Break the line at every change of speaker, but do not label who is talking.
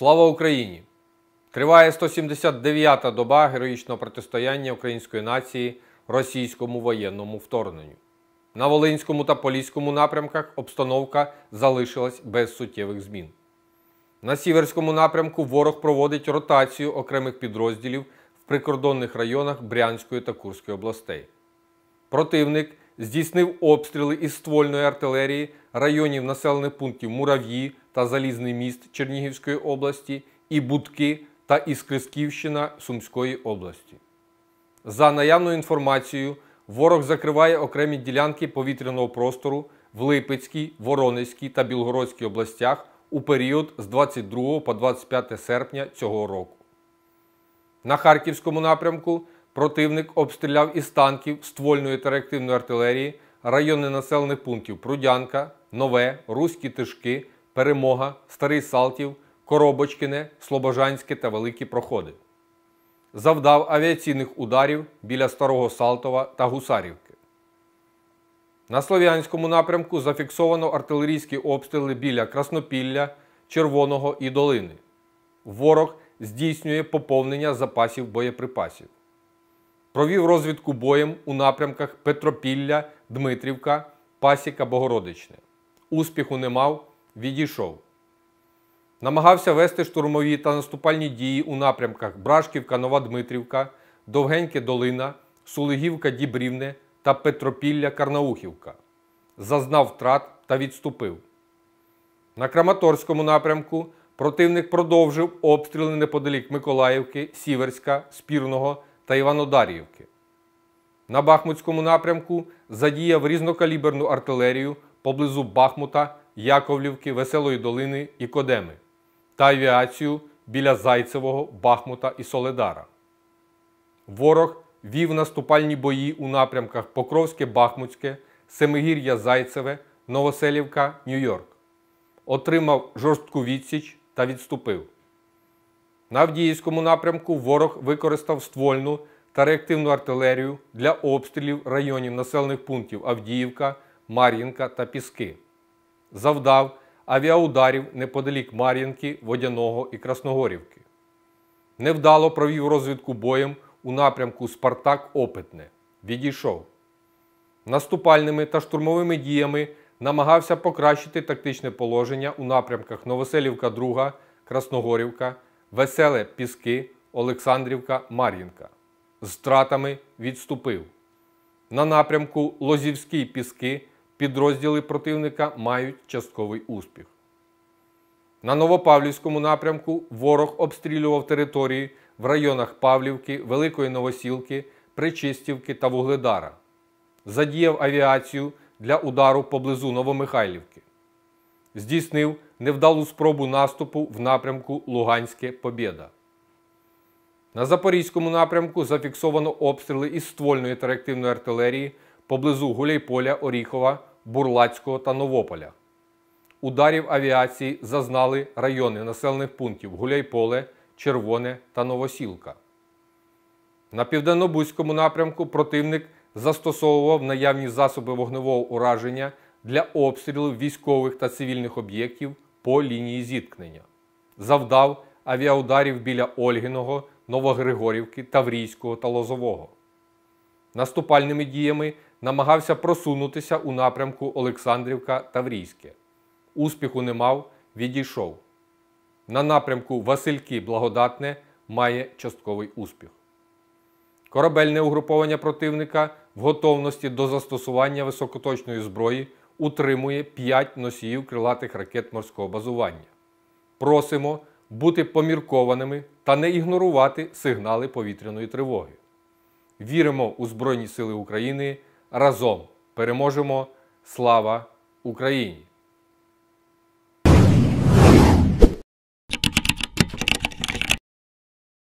Слава Україні! Триває 179-та доба героїчного протистояння української нації російському воєнному вторгненню. На Волинському та Поліському напрямках обстановка залишилась без суттєвих змін. На Сіверському напрямку ворог проводить ротацію окремих підрозділів в прикордонних районах Брянської та Курської областей. Противник здійснив обстріли із ствольної артилерії районів населених пунктів Мурав'ї та Залізний міст Чернігівської області і Будки та Іскрисківщина Сумської області. За наявною інформацією, ворог закриває окремі ділянки повітряного простору в Липецькій, Воронезькій та Білгородській областях у період з 22 по 25 серпня цього року. На Харківському напрямку противник обстріляв із танків ствольної та реактивної артилерії райони населених пунктів Прудянка, Нове, Руські Тишки, Перемога, Старий Салтів, Коробочкине, Слобожанське та Великі Проходи. Завдав авіаційних ударів біля Старого Салтова та Гусарівки. На Слов'янському напрямку зафіксовано артилерійські обстріли біля Краснопілля, Червоного і Долини. Ворог здійснює поповнення запасів боєприпасів. Провів розвідку боєм у напрямках Петропілля, Дмитрівка, Пасіка Богородичне. Успіху не мав, відійшов. Намагався вести штурмові та наступальні дії у напрямках Брашківка, Нова Дмитрівка, Довгеньке Долина, Сулигівка Дібрівне та Петропілля Карнаухівка. Зазнав втрат та відступив. На Краматорському напрямку противник продовжив обстріли неподалік Миколаївки, Сіверська, Спірного та Іванодарівки. На Бахмутському напрямку задіяв різнокаліберну артилерію поблизу Бахмута, Яковлівки, Веселої Долини і Кодеми та авіацію біля Зайцевого, Бахмута і Соледара. Ворог вів наступальні бої у напрямках Покровське-Бахмутське, Семигір'я Зайцеве, Новоселівка, Нью-Йорк. Отримав жорстку відсіч та відступив. На Авдіївському напрямку ворог використав ствольну та реактивну артилерію для обстрілів районів населених пунктів Авдіївка, Мар'їнка та Піски. Завдав авіаударів неподалік Мар'їнки, Водяного і Красногорівки. Невдало провів розвідку боєм у напрямку Спартак Опитне. Відійшов. Наступальними та штурмовими діями намагався покращити тактичне положення у напрямках Новоселівка, 2, Красногорівка, Веселе Піски, Олександрівка, Мар'їнка. З втратами відступив. На напрямку Лозівські Піски підрозділи противника мають частковий успіх. На Новопавлівському напрямку ворог обстрілював території в районах Павлівки, Великої Новосілки, Причистівки та Вугледара. Задіяв авіацію для удару поблизу Новомихайлівки. Здійснив невдалу спробу наступу в напрямку Луганське Побєда. На Запорізькому напрямку зафіксовано обстріли із ствольної та артилерії поблизу Гуляйполя, Оріхова, Бурлацького та Новополя. Ударів авіації зазнали райони населених пунктів Гуляйполе, Червоне та Новосілка. На південно-бузькому напрямку противник застосовував наявні засоби вогневого ураження для обстрілів військових та цивільних об'єктів по лінії зіткнення. Завдав авіаударів біля Ольгиного, Новогригорівки, Таврійського та Лозового. Наступальними діями намагався просунутися у напрямку Олександрівка Таврійське. Успіху не мав, відійшов. На напрямку Васильки Благодатне має частковий успіх. Корабельне угруповання противника в готовності до застосування високоточної зброї утримує 5 носіїв крилатих ракет морського базування. Просимо бути поміркованими та не ігнорувати сигнали повітряної тривоги. Віримо у Збройні Сили України. Разом переможемо! Слава Україні!